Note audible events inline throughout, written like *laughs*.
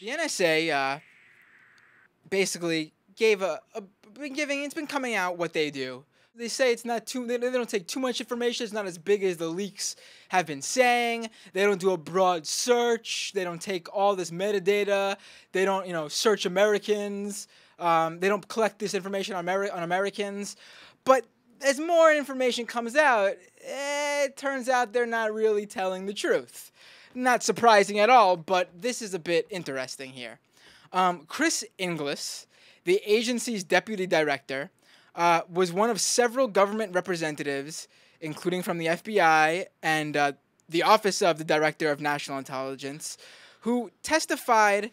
The NSA uh, basically gave a, a been giving it's been coming out what they do. They say it's not too they, don't take too much information. It's not as big as the leaks have been saying. They don't do a broad search. They don't take all this metadata. They don't you know search Americans. Um, they don't collect this information on, Ameri- on Americans. But as more information comes out, it turns out they're not really telling the truth. Not surprising at all, but this is a bit interesting here. Um, Chris Inglis, the agency's deputy director, uh, was one of several government representatives, including from the FBI and uh, the Office of the Director of National Intelligence, who testified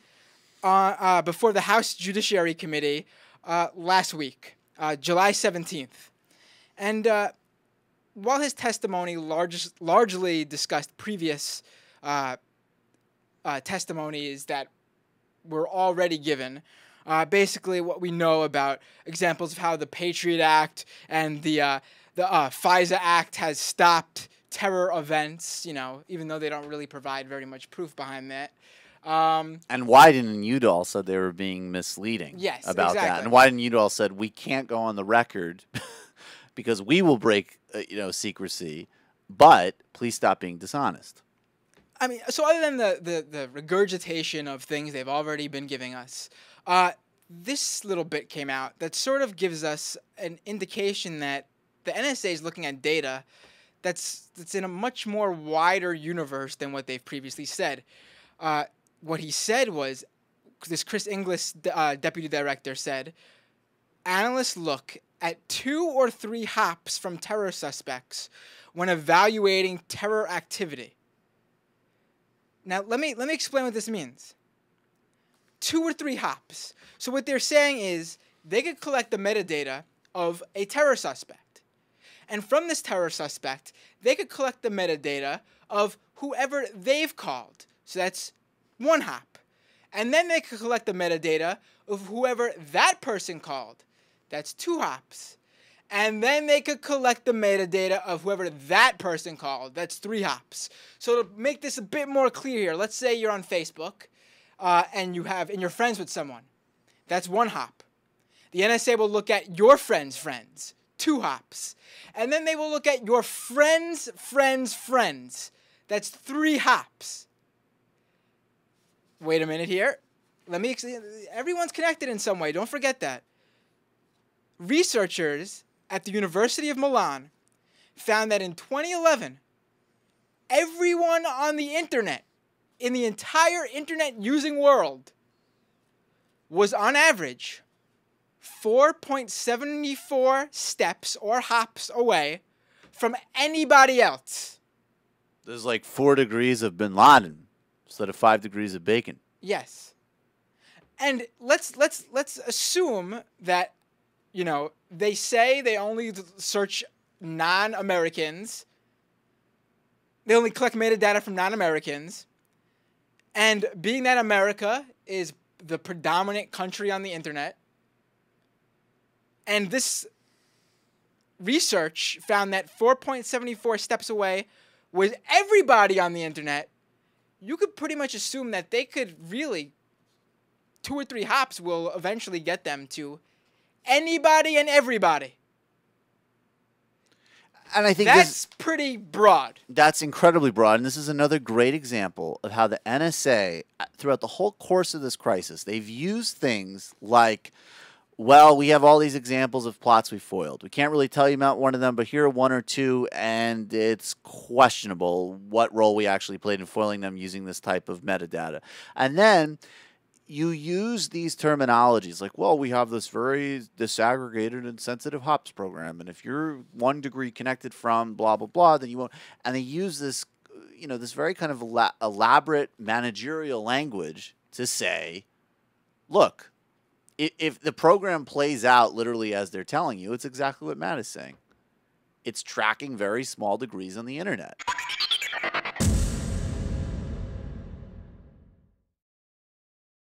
uh, uh before the House Judiciary Committee uh, last week, uh, July 17th. And while his testimony large, largely discussed previous testimonies that were already given, uh, basically what we know about examples of how the Patriot Act and the uh, the uh, FISA Act has stopped terror events. You know, even though they don't really provide very much proof behind that. Um, and Wyden and Udall said they were being misleading yes, about exactly. that. And Wyden and Udall said we can't go on the record *laughs* because we will break, uh, you know, secrecy. But please stop being dishonest. I mean, so other than the, the, the regurgitation of things they've already been giving us, uh, this little bit came out that sort of gives us an indication that the NSA is looking at data that's that's in a much more wider universe than what they've previously said. Uh, what he said was, this Chris Inglis, uh, deputy director, said, analysts look at two or three hops from terror suspects when evaluating terror activity. Now let me let me explain what this means two or three hops. So what they're saying is they could collect the metadata of a terror suspect. And from this terror suspect, they could collect the metadata of whoever they've called. So that's one hop. And then they could collect the metadata of whoever that person called. That's two hops. And then they could collect the metadata of whoever that person called. That's three hops. So to make this a bit more clear here, let's say you're on Facebook uh, and you have and you're friends with someone. That's one hop. The NSA will look at your friends' friends, two hops. And then they will look at your friends' friends' friends. That's three hops. Wait a minute here. Let me everyone's connected in some way. Don't forget that. Researchers at the University of Milan found that in 2011 everyone on the internet in the entire internet using world was on average 4.74 steps or hops away from anybody else. There's like four degrees of bin Laden instead of five degrees of bacon. Yes. And let's let's let's assume that, you know, they say they only search non-Americans. They only collect metadata from non-Americans. And being that America is the predominant country on the internet, and this research found that 4.74 steps away was everybody on the internet, you could pretty much assume that they could really, two or three hops will eventually get them to anybody and everybody and I think that's this, pretty broad. That's incredibly broad, and this is another great example of how the NSA, uh, throughout the whole course of this crisis, they've used things like, well, we have all these examples of plots we foiled. We can't really tell you about one of them, but here are one or two, and it's questionable what role we actually played in foiling them using this type of metadata. And then you use these terminologies like, well, we have this very disaggregated and sensitive hops program, and if you're one degree connected from blah blah blah, then you won't. And they use this, you know, this very kind of elaborate managerial language to say, look, if the program plays out literally as they're telling you, it's exactly what Matt is saying. It's tracking very small degrees on the internet.